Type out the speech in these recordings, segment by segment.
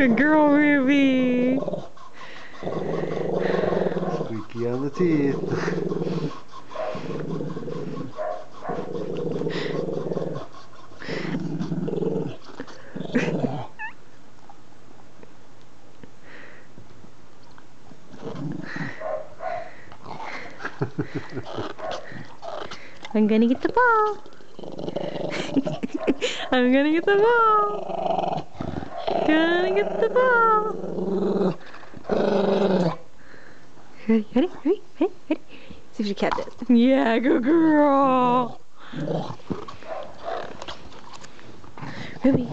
Good girl, Ruby. Squeaky on the teeth. I'm gonna get the ball. I'm gonna get the ball. Gonna get the ball. Ready, ready, ready, ready, ready. See if she catches it. Yeah, good girl. Ruby.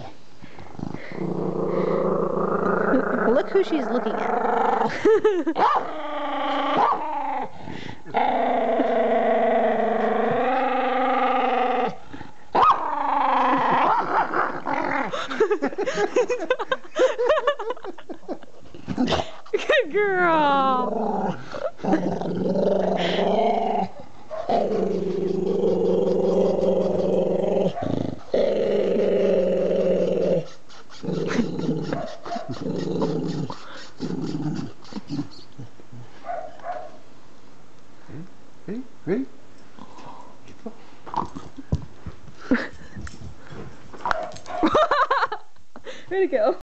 Look who she's looking at. Good girl. Ready? Ready? Way to go.